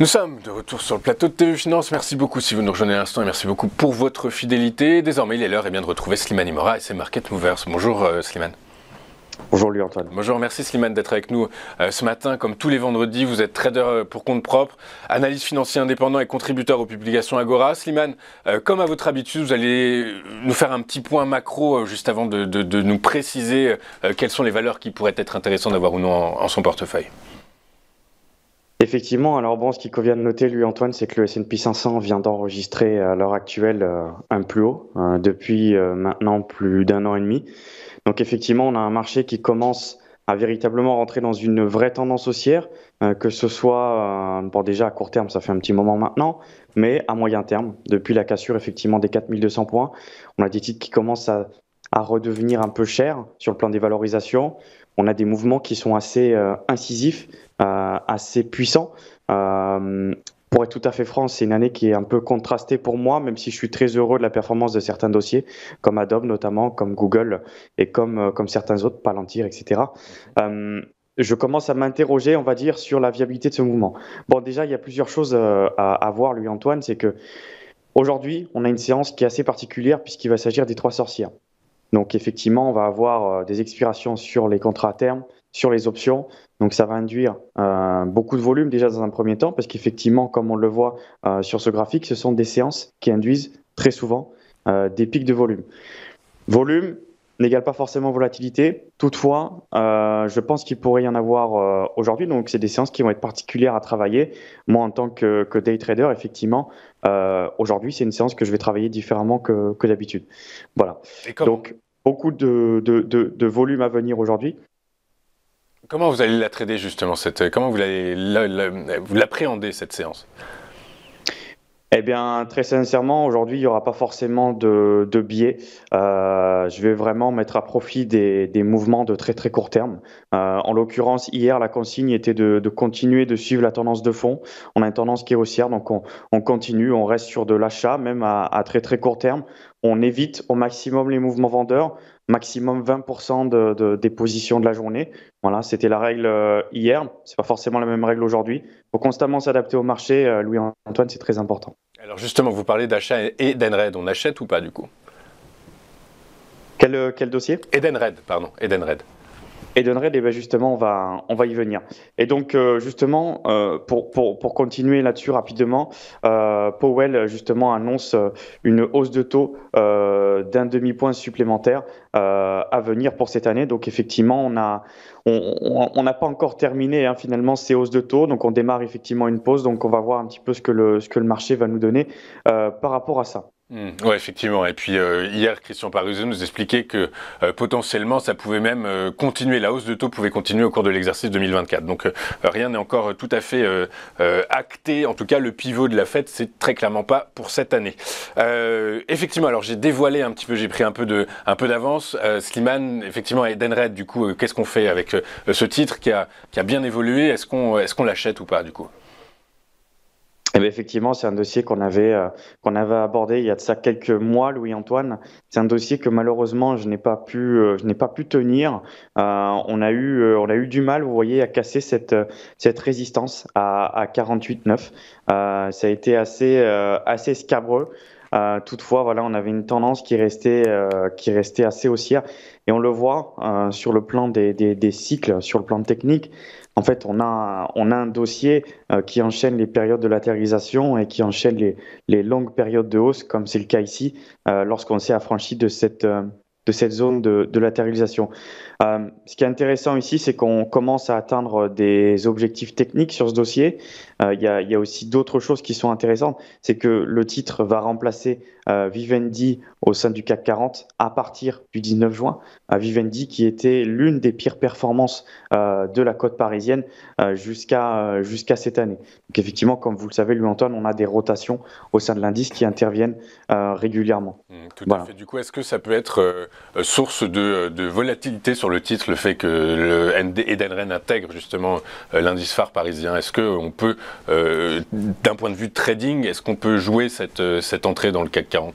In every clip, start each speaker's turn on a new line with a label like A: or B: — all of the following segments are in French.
A: Nous sommes de retour sur le plateau de TV Finance. Merci beaucoup si vous nous rejoignez à l'instant et merci beaucoup pour votre fidélité. Désormais, il est l'heure et bien de retrouver Slimane Imora et ses Market Movers. Bonjour euh, Slimane.
B: Bonjour lui Antoine.
A: Bonjour, merci Slimane d'être avec nous euh, ce matin. Comme tous les vendredis, vous êtes trader euh, pour compte propre, analyse financier indépendant et contributeur aux publications Agora. Slimane, comme à votre habitude, vous allez nous faire un petit point macro juste avant de, nous préciser quelles sont les valeurs qui pourraient être intéressantes d'avoir ou non en son portefeuille.
B: Effectivement, alors bon, ce qu'il convient de noter, lui, Antoine, c'est que le S&P 500 vient d'enregistrer à l'heure actuelle euh, un plus haut euh, depuis euh, maintenant plus d'un an et demi. Donc effectivement, on a un marché qui commence à véritablement rentrer dans une vraie tendance haussière, que ce soit, bon déjà à court terme, ça fait un petit moment maintenant, mais à moyen terme, depuis la cassure effectivement des 4200 points, on a des titres qui commencent à redevenir un peu chers sur le plan des valorisations on a des mouvements qui sont assez euh, incisifs, euh, assez puissants. Euh, pour être tout à fait franc, c'est une année qui est un peu contrastée pour moi, même si je suis très heureux de la performance de certains dossiers, comme Adobe notamment, comme Google et comme, comme certains autres, Palantir, etc. je commence à m'interroger, on va dire, sur la viabilité de ce mouvement. Bon, déjà, il y a plusieurs choses à, voir, lui, Antoine. C'est que aujourd'hui, on a une séance qui est assez particulière puisqu'il va s'agir des trois sorcières. Donc effectivement, on va avoir euh, des expirations sur les contrats à terme, sur les options. Donc ça va induire euh, beaucoup de volume déjà dans un premier temps, parce qu'effectivement, comme on le voit euh, sur ce graphique, ce sont des séances qui induisent très souvent des pics de volume. Volume n'égale pas forcément volatilité. Toutefois, je pense qu'il pourrait y en avoir aujourd'hui. Donc c'est des séances qui vont être particulières à travailler. Moi, en tant que, day trader, effectivement, aujourd'hui, c'est une séance que je vais travailler différemment que, d'habitude. Voilà. Donc beaucoup de, de, volume à venir aujourd'hui.
A: Comment vous allez la trader justement cette, Comment vous l'appréhender cette séance?
B: Eh bien, très sincèrement, aujourd'hui, il n'y aura pas forcément de, de biais. Euh, je vais vraiment mettre à profit des, des, mouvements de très très court terme. Euh, en l'occurrence, hier, la consigne était de, continuer de suivre la tendance de fond. On a une tendance qui est haussière, donc on, on continue, on reste sur de l'achat, même à, très très court terme. On évite au maximum les mouvements vendeurs maximum 20% de, de, des positions de la journée. Voilà, c'était la règle euh, hier. C'est pas forcément la même règle aujourd'hui. Il faut constamment s'adapter au marché. Euh, Louis-Antoine, c'est très important.
A: Alors justement, vous parlez d'achat et d'Enred. On achète ou pas du coup?
B: Quel, euh, quel dossier?
A: Edenred, pardon, Edenred.
B: Edenred, eh ben justement, on va, on va y venir. Et donc, euh, justement, euh, pour, continuer là-dessus rapidement, euh, Powell, justement, annonce une hausse de taux d'un demi-point supplémentaire à venir pour cette année. Donc, effectivement, on n'a pas encore terminé hein, finalement ces hausses de taux, donc on démarre effectivement une pause, donc on va voir un petit peu ce que le marché va nous donner par rapport à ça.
A: Hmm. oui, effectivement. Et puis euh, hier, Christian Paruso nous expliquait que euh, potentiellement, ça pouvait même euh, continuer, la hausse de taux pouvait continuer au cours de l'exercice 2024. Donc rien n'est encore tout à fait acté. En tout cas, le pivot de la fête, c'est très clairement pas pour cette année. effectivement, alors j'ai dévoilé un petit peu, j'ai pris un peu de, un peu d'avance. Slimane, effectivement, et Denred, du coup, qu'est-ce qu'on fait avec ce titre qui a, qui a bien évolué? Est-ce qu'on, est-ce qu'on l'achète ou pas, du coup?
B: Eh bien, effectivement, c'est un dossier qu'on avait euh, qu'on avait abordé il y a de ça quelques mois, Louis Antoine. C'est un dossier que malheureusement je n'ai pas pu euh, je n'ai pas pu tenir. Euh, on a eu on a eu du mal, vous voyez, à casser cette cette résistance à, à 48,9. ça a été assez assez scabreux. Toutefois, voilà, on avait une tendance qui restait qui restait assez haussière et on le voit sur le plan des, des, des cycles, sur le plan technique. En fait, on a, on a un dossier euh, qui enchaîne les périodes de latéralisation et qui enchaîne les, les longues périodes de hausse, comme c'est le cas ici, euh, lorsqu'on s'est affranchi de cette, euh, de cette zone de, de latéralisation. ce qui est intéressant ici, c'est qu'on commence à atteindre des objectifs techniques sur ce dossier. Il y, a, y, a, aussi d'autres choses qui sont intéressantes. C'est que le titre va remplacer Vivendi au sein du CAC 40 à partir du 19 juin. Vivendi qui était l'une des pires performances euh, de la côte parisienne euh, jusqu'à euh, jusqu'à cette année. Donc effectivement, comme vous le savez, lui Antoine, on a des rotations au sein de l'indice qui interviennent régulièrement.
A: Mmh, tout à fait. Du coup, est-ce que ça peut être source de, volatilité sur le titre, le fait que le Edenred intègre justement l'indice phare parisien. Est-ce qu'on peut, d'un point de vue trading, est-ce qu'on peut jouer cette entrée dans le CAC 40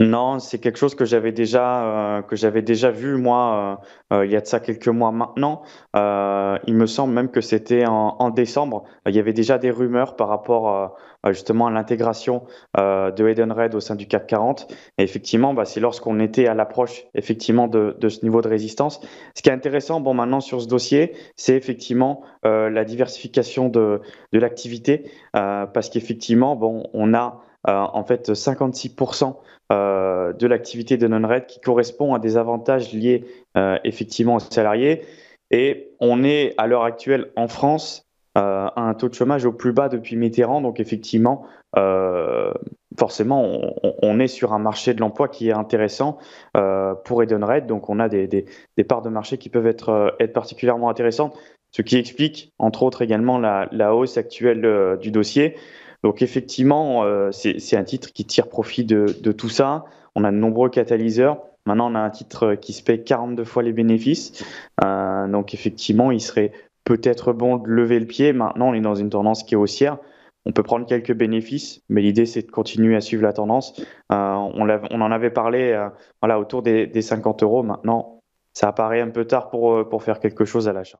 B: Non, c'est quelque chose que j'avais déjà, euh, que j'avais déjà vu moi euh, euh, il y a de ça quelques mois maintenant. il me semble même que c'était en, décembre. Il y avait déjà des rumeurs par rapport justement à l'intégration de Edenred au sein du CAC 40. Et effectivement, bah, c'est lorsqu'on était à l'approche effectivement de, de, ce niveau de résistance. Ce qui est intéressant, bon maintenant sur ce dossier, c'est effectivement la diversification de, de l'activité, parce qu'effectivement, bon, on a en fait 56% euh, de l'activité de non-red qui correspond à des avantages liés euh, effectivement aux salariés. Et on est à l'heure actuelle en France euh, à un taux de chômage au plus bas depuis Mitterrand. Donc effectivement, forcément, on, est sur un marché de l'emploi qui est intéressant pour Edenred. Donc on a des, parts de marché qui peuvent être, particulièrement intéressantes, ce qui explique entre autres également la hausse actuelle du dossier. Donc effectivement, euh, c'est un titre qui tire profit de, tout ça. On a de nombreux catalyseurs. Maintenant, on a un titre qui se paye 42 fois les bénéfices. Euh, donc effectivement, il serait peut-être bon de lever le pied. Maintenant, on est dans une tendance qui est haussière. On peut prendre quelques bénéfices, mais l'idée c'est de continuer à suivre la tendance. Euh, on, on, en avait parlé voilà, autour des, des 50 euros. Maintenant, ça apparaît un peu tard pour, pour faire quelque chose à l'achat.